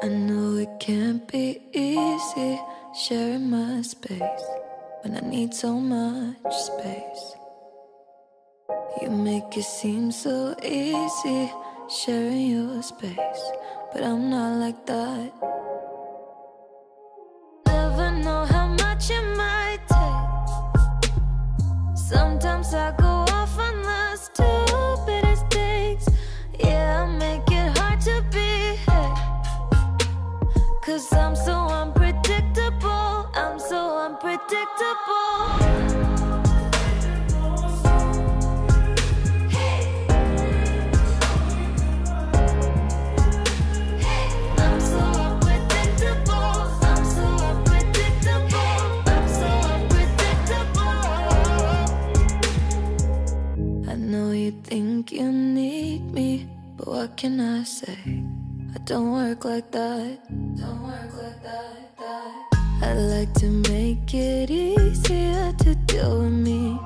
I know it can't be easy sharing my space when I need so much space. You make it seem so easy sharing your space, but I'm not like that. Never know how much it might take. Sometimes I go off on the stupidest Cause I'm so unpredictable. I'm so unpredictable. I'm so unpredictable. I'm so unpredictable. I'm so unpredictable. I know you think you need me, but what can I say? Don't work like that. Don't work like that. that. I like to make it easier to deal with me.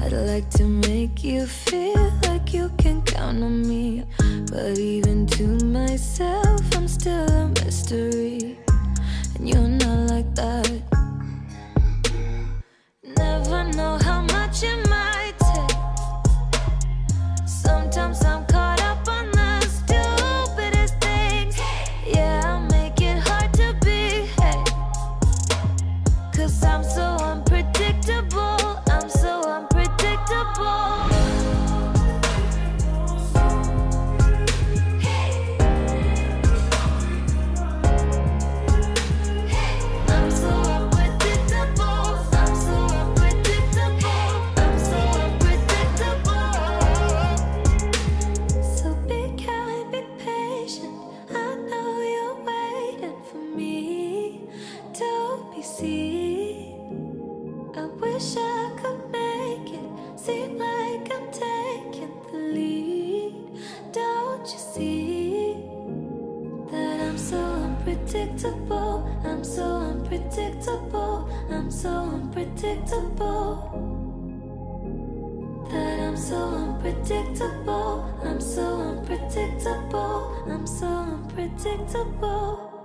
I'd like to make you feel like you can count on me. But even to myself, I'm still a mystery. And you're not like that. Never know unpredictable. I'm I'm so unpredictable. I'm so unpredictable that I'm so unpredictable. I'm so unpredictable. I'm so unpredictable.